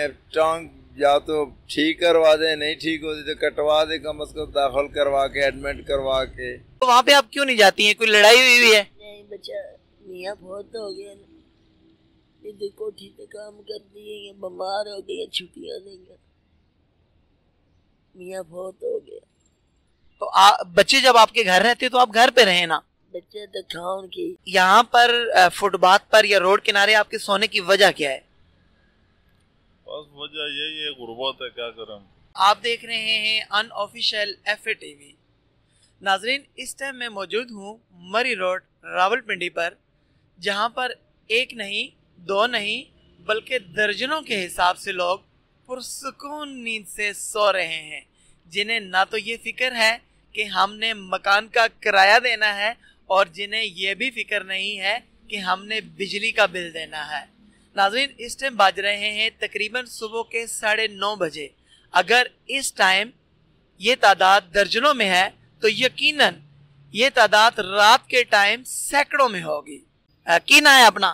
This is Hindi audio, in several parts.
हमें टांग या तो ठीक करवा दे नहीं ठीक होती तो कटवा दे कम अज कम दाखिल करवा के एडमिट करवा के। तो वहाँ पे आप क्यों नहीं जाती हैं? कोई लड़ाई हुई हुई है? नहीं बच्चा मियाँ बहुत हो गया ना इधर कोठी पे काम है ये बीमार हो गई छुट्टियाँ देंगे। मियाँ बहुत हो गया तो आ, बच्चे जब आपके घर रहते तो आप घर पे रहे ना? बच्चे तो की। यहाँ पर फुटपाथ पर या रोड किनारे आपके सोने की वजह क्या है? बस वजह यही है, गुर्बत है, क्या करें आप देख रहे हैं अनऑफिशियल एफ़ ए टीवी नाजरीन, इस टाइम मैं मौजूद हूँ मरी रोड, रावलपिंडी पर, जहाँ पर एक नहीं, दो नहीं, बल्कि दर्जनों के हिसाब से लोग पुरसकून नींद से सो रहे हैं, जिन्हें ना तो ये फ़िक्र है कि हमने मकान का किराया देना है और जिन्हें यह भी फ़िक्र नहीं है कि हमने बिजली का बिल देना है। नाजरीन इस टाइम बाज रहे हैं तकरीबन सुबह के साढ़े नौ बजे अगर इस टाइम ये तादाद दर्जनों में है तो यकीनन ये तादाद रात के टाइम सैकड़ों में होगी अ, की ना है अपना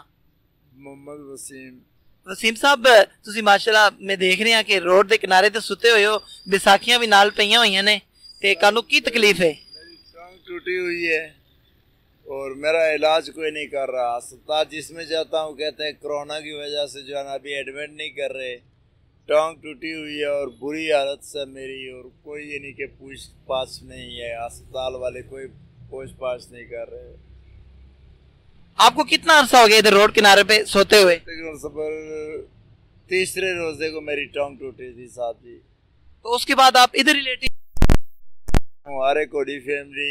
मोहम्मद वसीम ਵਸੀਮ ਸਾਹਿਬ ਤੁਸੀਂ ਮਾਸ਼ਾਅੱਲਾ ਮੈਂ ਦੇਖ ਰਿਹਾ ਕਿ ਰੋਡ ਦੇ ਕਿਨਾਰੇ ਤੇ ਸੁੱਤੇ ਹੋਏ ਹੋ ਵਿਸਾਖੀਆਂ ਵੀ ਨਾਲ ਪਈਆਂ ਹੋਈਆਂ ਨੇ ਤੇ ਕਾਨੂੰ ਕੀ ਤਕਲੀਫ ਹੈ मेरी टांग टूटी हुई है और मेरा इलाज कोई नहीं कर रहा। अस्पताल जिसमें जाता हूँ कहते हैं कोरोना की वजह से जो है ना अभी एडमिट नहीं कर रहे। टांग टूटी हुई है और बुरी हालत से मेरी और कोई ये नहीं कि पूछ पाछ नहीं है। अस्पताल वाले कोई पूछ पाछ नहीं कर रहे। आपको कितना अरसा हो गया इधर रोड किनारे पे सोते हुए? तीसरे रोज़े को मेरी टांग टूटी थी साहब जी तो उसके बाद आप इधर ही लेटे। हमारे कोडी फैमिली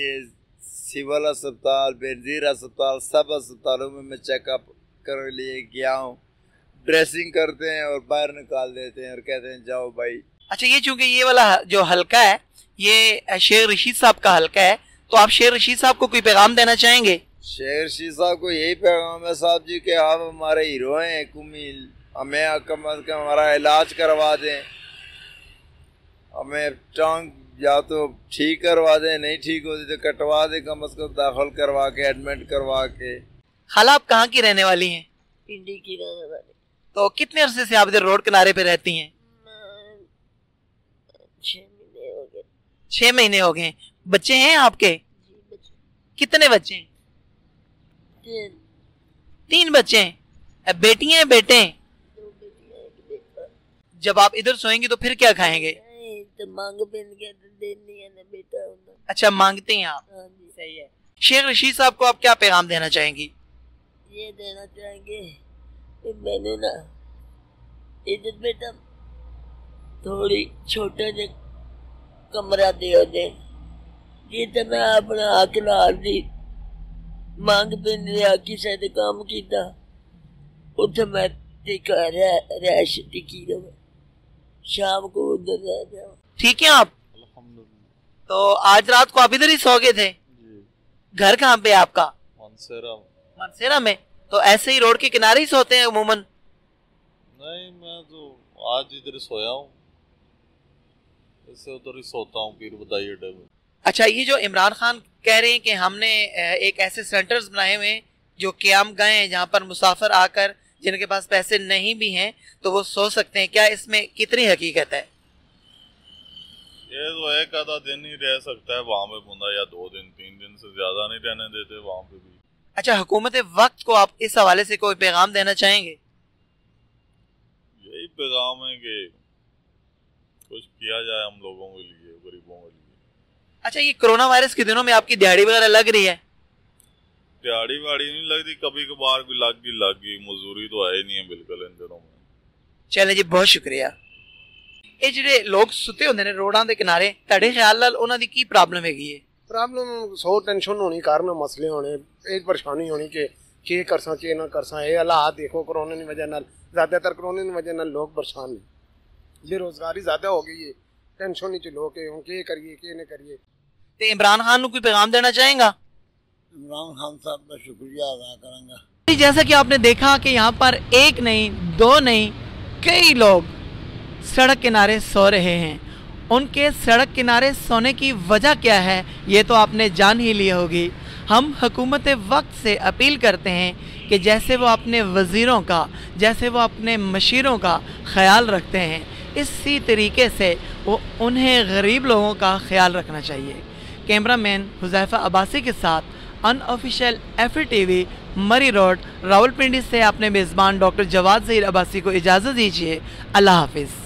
सिविल अस्पताल बेनजीर अस्पताल सब अस्पतालों में मैं चेकअप कर लिए गया हूँ। ड्रेसिंग करते हैं और बाहर निकाल देते हैं और कहते हैं जाओ भाई। अच्छा ये चूँकि ये वाला जो हल्का है ये शेर रशीद साहब का हल्का है तो आप शेर रशीद साहब को कोई पैगाम देना चाहेंगे? शेर रशीद साहब को यही पैगाम है साहब जी कि आप हमारे हीरो हैं कुमील। हमें कम अज कम हमारा इलाज करवा दें। हमें टांग या तो ठीक करवा दे नहीं ठीक होती तो कटवा दे कम अज कम दाखिल करवा के एडमिट करवा के। खाला आप कहाँ की रहने वाली हैं? पिंडी की रहने वाली। तो कितने अरसे से आप इधर रोड किनारे पे रहती हैं? मैं छः महीने हो गए। छह महीने हो गए। बच्चे हैं आपके? जी बच्चे। कितने बच्चे हैं? तीन। तीन बच्चे हैं। बेटियाँ हैं बेटे हैं? जब आप इधर सोएँगे तो फिर क्या खाएँगे? तो मांग पहन के तो देनी है ना बेटा होना अच्छा मांगते हैं आप हाँ जी सही है शेख रशीद साहब को आप क्या पैगाम देना चाहेंगी ये देना चाहेंगे कि मैंने ना इधर बेटा थोड़ी छोटे जे कमरा दियो दे जिते मैं अपना हक लाल दी ਮੰਗ ਪਿੰਡ ਲਿਆ ਕਿਸੇ ਦੇ ਕੰਮ ਕੀਤਾ ਉੱਥੇ ਮੈਂ ਟਿਕਾ ਰਹਿ ਰਹਿਸ਼ ਟਿਕੀ ਰਵਾਂ शाम को उधर रह जाओ ठीक है आप? तो आज रात को आप इधर ही सो गए थे? जी। घर कहाँ पे आपका? मनसेरा में। तो ऐसे ही रोड के किनारे ही सोते हैं उमूमन नहीं मैं तो आज इधर सोया हूँ। इससे उधर ही सोता हूँ पीर बताइए अच्छा ये जो इमरान खान कह रहे हैं कि हमने एक ऐसे सेंटर्स बनाए हुए हैं जो क्याम गए हैं जहाँ पर मुसाफिर आकर जिनके पास पैसे नहीं भी हैं तो वो सो सकते हैं। क्या इसमें कितनी हकीकत है? ये तो एक आधा दिन ही रह सकता है वहाँ पे बुंदा या दो दिन तीन दिन से ज़्यादा नहीं रहने देते वहाँ पे भी। अच्छा हुकूमत वक्त को आप इस हवाले से कोई पैगाम देना चाहेंगे? यही पैगाम है कि कुछ किया जाए हम लोगों के लिए गरीबों के लिए। अच्छा ये कोरोना वायरस के दिनों में आपकी दिहाड़ी वगैरह लग रही है? दिहाड़ी वाड़ी नहीं लगती कभी कभार लग गई लग गई मजदूरी तो है नहीं है बिल्कुल इन दिनों में। चले जी बहुत शुक्रिया। ਇਹ ਜਿਹੜੇ ਲੋਕ ਸੁੱਤੇ ਹੁੰਦੇ ਨੇ ਰੋਡਾਂ ਦੇ ਕਿਨਾਰੇ ਤੁਹਾਡੇ ਖਿਆਲ ਨਾਲ ਉਹਨਾਂ ਦੀ ਕੀ ਪ੍ਰੋਬਲਮ ਹੈਗੀ ਹੈ ਪ੍ਰੋਬਲਮ ਸੋ ਟੈਨਸ਼ਨ ਹੋਣੀ ਕਾਰਨ ਮਸਲੇ ਹੋਣੇ ਇਹ ਪਰੇਸ਼ਾਨੀ ਹੋਣੀ ਕਿ ਕੀ ਕਰਸਾਂ ਕੀ ਨਾ ਕਰਸਾਂ ਇਹ ਹਾਲਾਤ ਦੇਖੋ ਕਰੋਨੇ ਦੀ ਵਜ੍ਹਾ ਨਾਲ ਜ਼ਿਆਦਾਤਰ ਕਰੋਨੇ ਦੀ ਵਜ੍ਹਾ ਨਾਲ ਲੋਕ ਪਰੇਸ਼ਾਨ ਨੇ ਬੇਰੋਜ਼ਗਾਰੀ ਜ਼ਿਆਦਾ ਹੋ ਗਈ ਹੈ ਟੈਨਸ਼ਨ ਵਿੱਚ ਲੋਕ ਹੁਣ ਕੀ ਕਰੀਏ ਕੀ ਨਾ ਕਰੀਏ ਤੇ ਇਮਰਾਨ ਖਾਨ ਨੂੰ ਕੋਈ ਪੈਗਾਮ ਦੇਣਾ ਚਾਹੇਗਾ इमरान खान साहब का शुक्रिया अदा करूँगा जैसा कि आपने देखा कि यहाँ पर एक नहीं दो नहीं कई लोग सड़क किनारे सो रहे हैं। उनके सड़क किनारे सोने की वजह क्या है, ये तो आपने जान ही ली होगी। हम हुकूमत वक्त से अपील करते हैं कि जैसे वो अपने वज़ीरों का, जैसे वो अपने मशीरों का ख्याल रखते हैं, इसी तरीके से वो उन्हें गरीब लोगों का ख्याल रखना चाहिए। कैमरामैन हुजैफ़ा अब्बासी के साथ unofficial F T V Murree road, Rawalpindi से अपने मेज़बान डॉक्टर जवाद ज़हीर अब्बासी को इजाज़त दीजिए। अल्लाह हाफिज़।